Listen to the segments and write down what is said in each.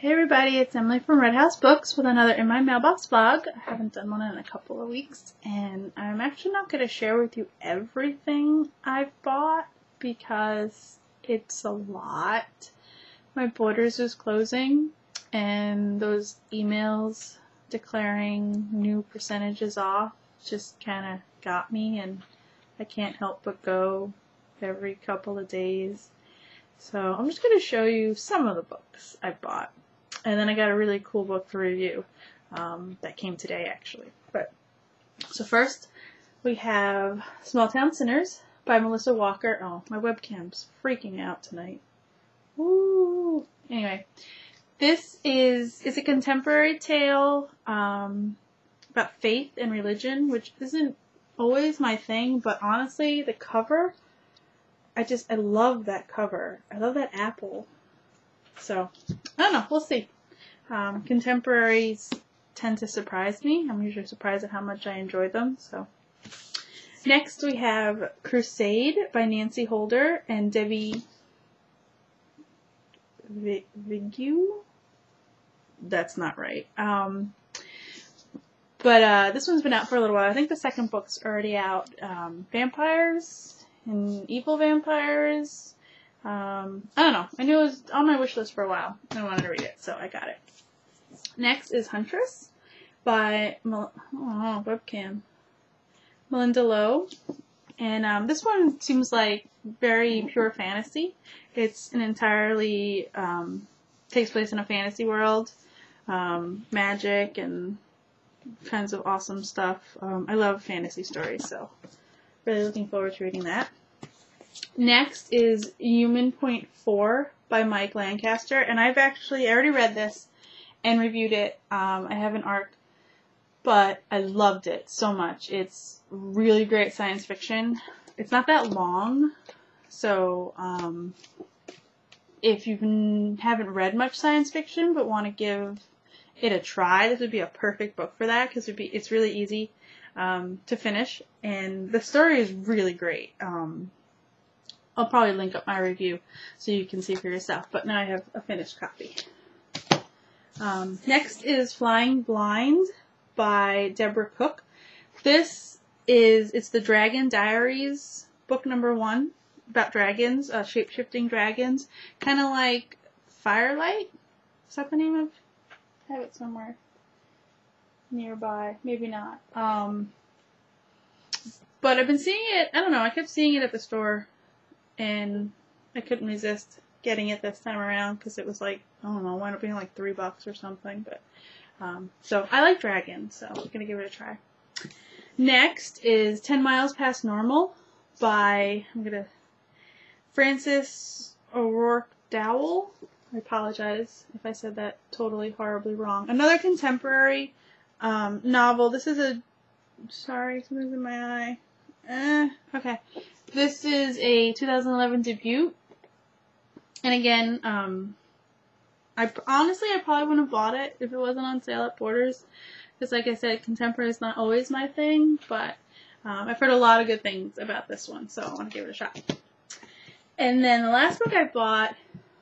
Hey everybody, it's Emily from Red House Books with another In My Mailbox vlog. I haven't done one in a couple of weeks, and I'm actually not going to share with you everything I've bought because it's a lot. My Borders is closing, and those emails declaring new percentages off just kind of got me, and I can't help but go every couple of days. So I'm just going to show you some of the books I bought. And then I got a really cool book to review um, that came today, actually. But so first we have Small Town Sinners by Melissa Walker. Oh, my webcam's freaking out tonight. Woo! Anyway, this is is a contemporary tale um, about faith and religion, which isn't always my thing, but honestly, the cover, I just I love that cover. I love that apple so, I don't know. We'll see. Um, contemporaries tend to surprise me. I'm usually surprised at how much I enjoy them. So, next we have Crusade by Nancy Holder and Debbie Vigue. That's not right. Um, but uh, this one's been out for a little while. I think the second book's already out. Um, vampires and evil vampires um, I don't know. I knew it was on my wish list for a while. I wanted to read it, so I got it. Next is Huntress by Mel- oh, webcam Malinda Lo, and um, this one seems like very pure fantasy. It's an entirely um, takes place in a fantasy world, um, magic and kinds of awesome stuff. Um, I love fantasy stories, so really looking forward to reading that. Next is Human Point 4 by Mike Lancaster, and I've actually already read this and reviewed it. Um, I have an ARC, but I loved it so much. It's really great science fiction. It's not that long, so um, if you haven't read much science fiction but want to give it a try, this would be a perfect book for that because it's really easy um, to finish, and the story is really great. Um, I'll probably link up my review so you can see for yourself, but now I have a finished copy. Um, next is Flying Blind by Deborah Cooke. This is, it's the Dragon Diaries, book number one, about dragons, uh, shape-shifting dragons. Kind of like Firelight? Is that the name of? I have it somewhere nearby. Maybe not. Um, but I've been seeing it, I don't know, I kept seeing it at the store and I couldn't resist getting it this time around because it was like I don't know, wound up being like three bucks or something. But um, so I like Dragon, so I'm gonna give it a try. Next is Ten Miles Past Normal by I'm gonna Frances O'Roark Dowell. I apologize if I said that totally horribly wrong. Another contemporary um, novel. This is a sorry, something's in my eye. Eh, okay. This is a 2011 debut. And again, um, I honestly I probably wouldn't have bought it if it wasn't on sale at Borders, because like I said, contemporary is not always my thing. But um, I've heard a lot of good things about this one, so I want to give it a shot. And then the last book I bought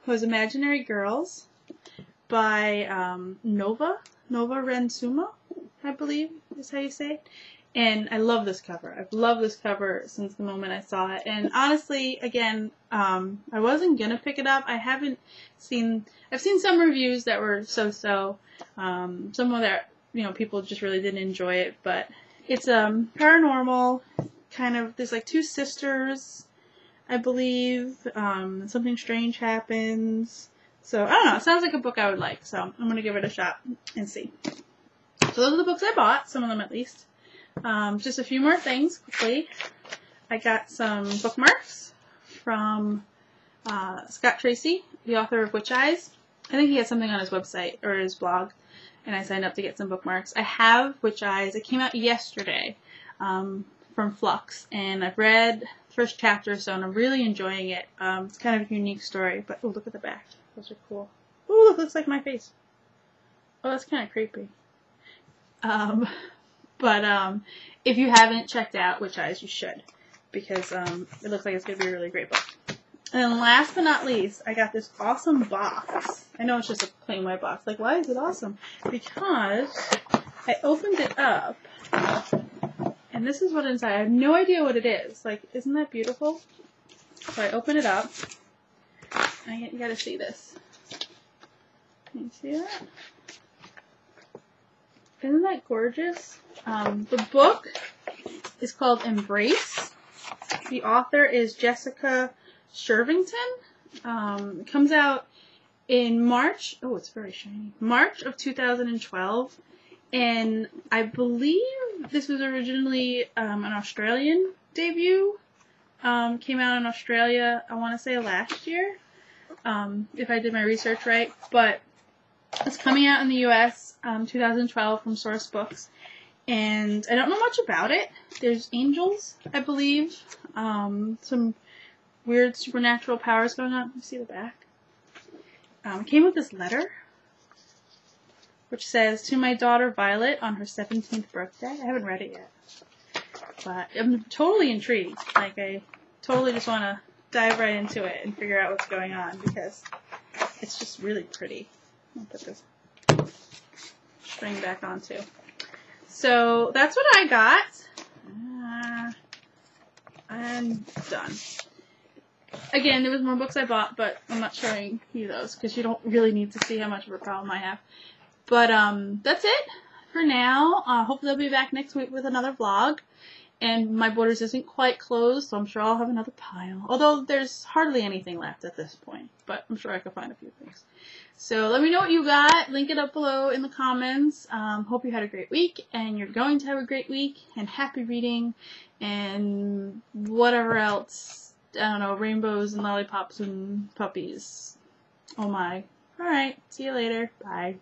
was Imaginary Girls by um, Nova Nova Ren Suma, I believe is how you say it. And I love this cover. I've loved this cover since the moment I saw it. And honestly, again, um, I wasn't gonna pick it up. I haven't seen. I've seen some reviews that were so-so. Um, some of that, you know, people just really didn't enjoy it. But it's um paranormal, kind of. There's like two sisters, I believe. Um, something strange happens. So I don't know. It sounds like a book I would like. So I'm gonna give it a shot and see. So those are the books I bought. Some of them at least. Um, just a few more things quickly. I got some bookmarks from uh, Scott Tracey, the author of Witch Eyes. I think he had something on his website or his blog, and I signed up to get some bookmarks. I have Witch Eyes. It came out yesterday um, from Flux, and I've read the first chapter, so and I'm really enjoying it. Um, it's kind of a unique story, but oh, look at the back. Those are cool. Oh, look, looks like my face. Oh, that's kind of creepy. Um, but um, if you haven't checked out Witch Eyes, you should because um, it looks like it's going to be a really great book. And last but not least, I got this awesome box I know it's just a plain white box. Like, why is it awesome? Because I opened it up, and this is what inside. I have no idea what it is. Like, isn't that beautiful? So I open it up. I, you gotta see this. Can you see that? Isn't that gorgeous? Um, the book is called Embrace. The author is Jessica Shirvington. Um, it comes out in March. Oh, it's very shiny. March of 2012. And I believe this was originally um, an Australian debut. Um, came out in Australia, I want to say last year, um, if I did my research right. But it's coming out in the US, um, 2012 from Sourcebooks. And I don't know much about it. There's angels, I believe. Um, some weird supernatural powers going on. You see the back? Um, came with this letter, which says, To my daughter Violet on her 17th birthday. I haven't read it yet. But I'm totally intrigued. Like, I totally just want to dive right into it and figure out what's going on because it's just really pretty. I'll put this string back on too. So that's what I got. Uh, I'm done. Again, there was more books I bought, but I'm not showing you those because you don't really need to see how much of a problem I have. But um, that's it for now. Uh, hopefully I'll be back next week with another vlog. And my Borders isn't quite closed, so I'm sure I'll have another pile. Although there's hardly anything left at this point, but I'm sure I can find a few things. So let me know what you got. Link it up below in the comments. Um, hope you had a great week, and you're going to have a great week, and happy reading, and whatever else. I don't know, rainbows and lollipops and puppies. Oh my. Alright, see you later. Bye.